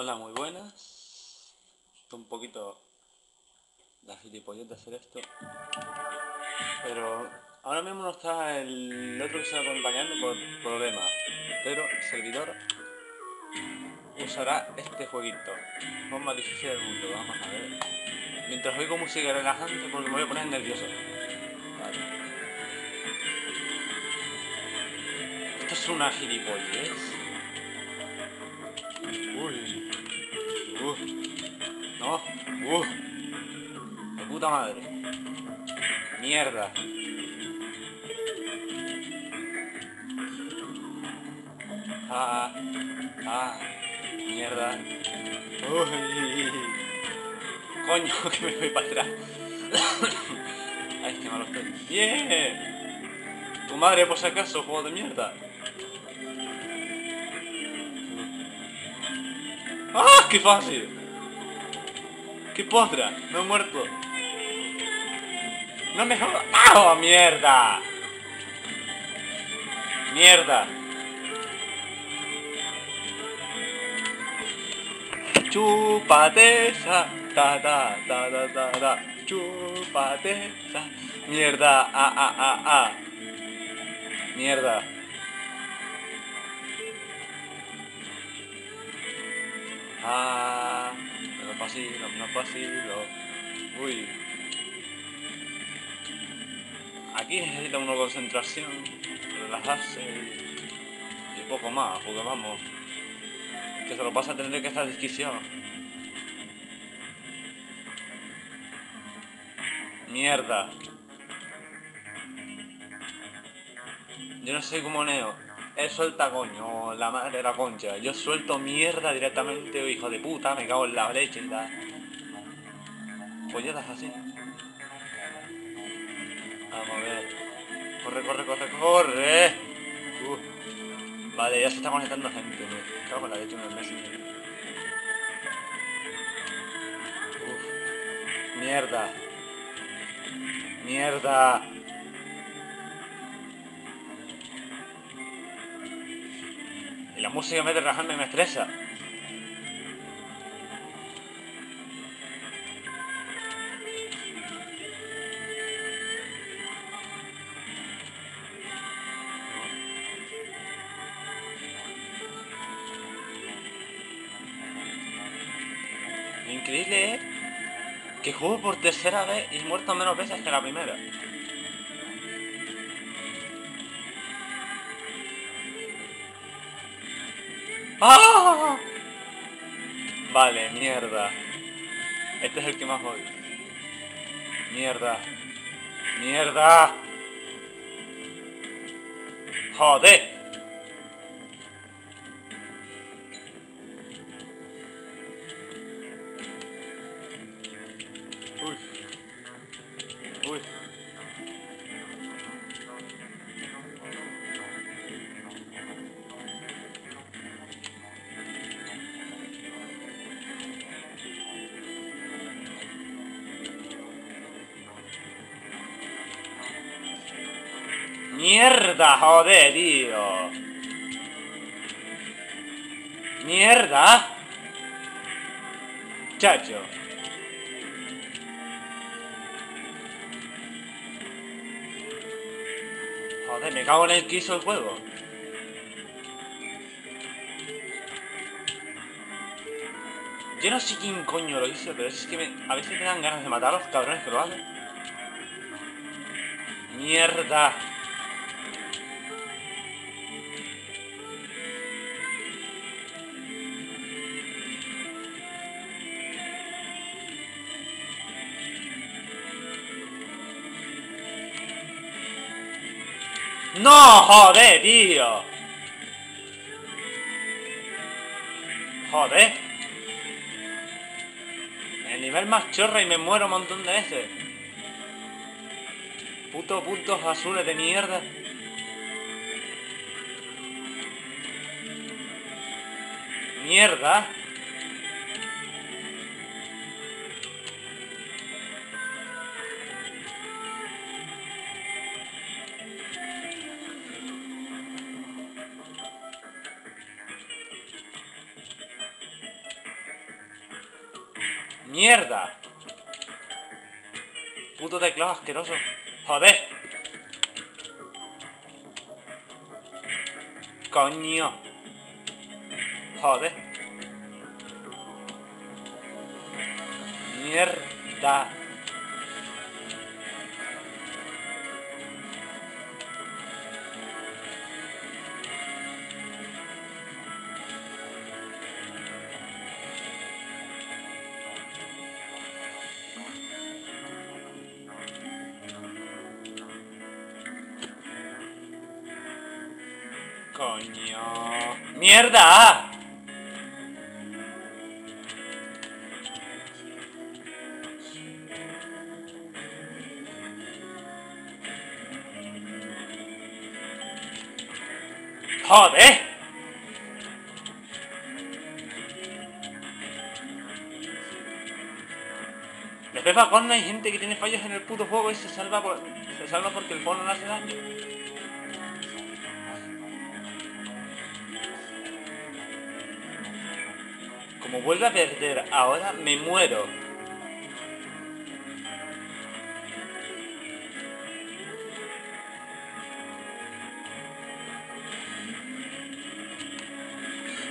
Hola, muy buenas. Un poquito la gilipollez de hacer esto. Pero ahora mismo no está el otro que se va a acompañarme por problema. Pero el servidor usará este jueguito. Es más difícil del mundo, vamos a ver. Mientras oigo música relajante porque me voy a poner nervioso. Vale. Esto es una gilipollez. No. Uh. De puta madre. Mierda. Ah. Ah. Mierda. Uy. Coño, que me voy para atrás. Ay, qué malo estoy. ¡Bien! Tu madre, por si acaso, juego de mierda. ¡Ah! ¡Qué fácil! ¡Qué postra! Me he muerto. No me jodas. ¡Ah! ¡Mierda! ¡Mierda! Chúpate esa. Da, da, da, da, da, da. Chúpate esa. Mierda. Ah, ah, ah, ah. Mierda. Ah, no pasilo, no pasilo. Uy. Aquí necesita una concentración, relajarse y, y poco más, porque vamos, que se lo pasa a tener que estar desquiciado. Mierda. Yo no sé cómo neo. Él suelta coño, la madre de la concha. Yo suelto mierda directamente, hijo de puta, me cago en la leche y tal. Folletas así. Vamos a ver. Corre, corre, corre, corre. Uh. Vale, ya se está conectando gente. Me cago en la leche en el. Mierda. Mierda. Y la música vez de relajarme me estresa. Increíble es que juego por tercera vez y muerto menos veces que la primera. ¡Ah! Vale, mierda. Este es el que más odio. Mierda. Mierda. Joder. Mierda, joder, tío. Mierda. Chacho. Joder, me cago en el que hizo el juego. Yo no sé quién coño lo hizo, pero es que me- a veces me dan ganas de matar a los cabrones que lo hacen. Mierda. No, joder, tío. Joder. El nivel más chorra y me muero un montón de veces. Puto puntos azules de mierda. Mierda. ¡Mierda! Puto teclado asqueroso. ¡Joder! Coño. Joder. Mierda. Coño. ¡Mierda! ¡Joder! De Pepa Corna hay gente que tiene fallos en el puto juego y se salva por, se salva porque el juego no hace daño. Como vuelve a perder ahora, me muero.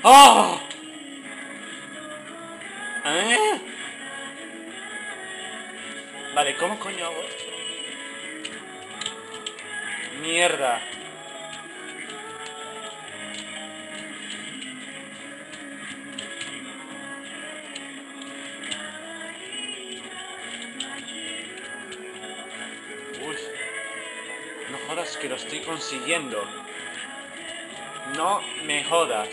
¡Oh! ¿Eh? Vale, ¿cómo coño hago? Mierda. Lo estoy consiguiendo. No me jodas.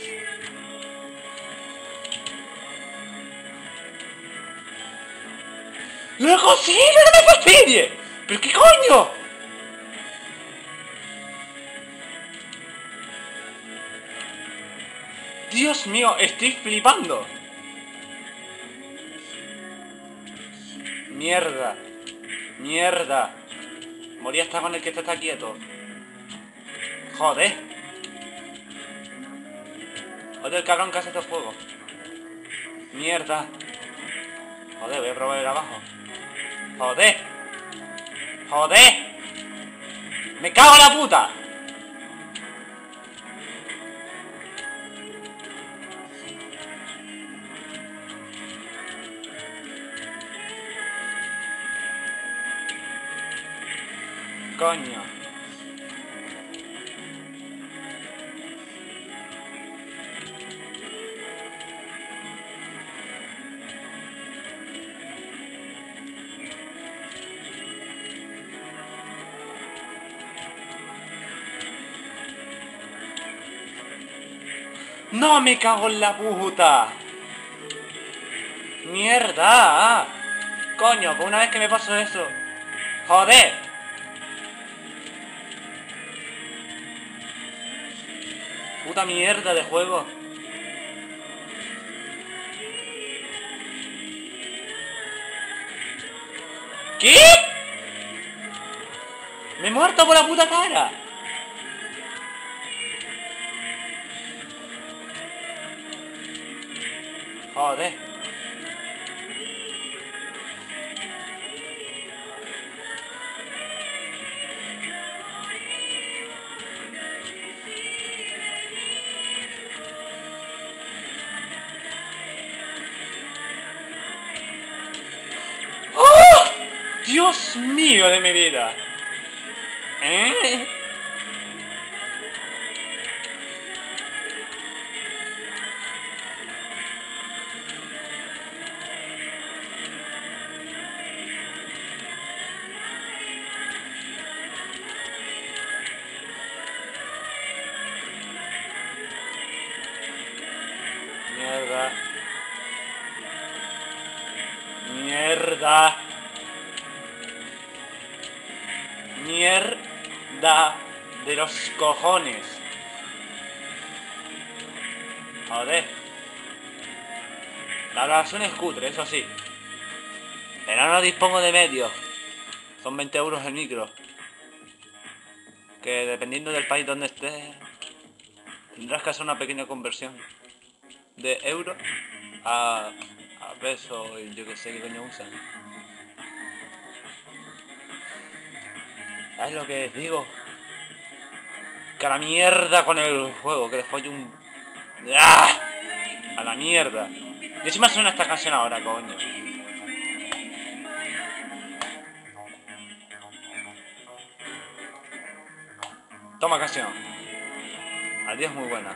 ¡Lo he conseguido! ¡No me fastidie! ¿Pero qué coño? Dios mío, estoy flipando. Mierda. Mierda. Moría hasta con el que está quieto. Joder. Odio el cabrón que hace estos juegos. Mierda. Joder, voy a probar el abajo. Joder. Joder. Me cago en la puta. Coño. ¡No me cago en la puta! ¡Mierda! Coño, pues una vez que me paso eso. ¡Joder! Puta mierda de juego. ¿Qué? Me he muerto por la puta cara. Joder. ¡Oh! Dios mío de mi vida. ¿Eh? Mierda. Mierda de los cojones. Joder. La grabación es cutre, eso sí. Pero no dispongo de medios. Son 20 euros el micro. Que dependiendo del país donde estés, tendrás que hacer una pequeña conversión de euro a, a peso y yo que sé qué coño usan. ¿Sabes lo que digo? Que a la mierda con el juego, que le follo un... ¡Ah! A la mierda. Y encima suena esta canción ahora, coño. Toma canción. Adiós, muy buena.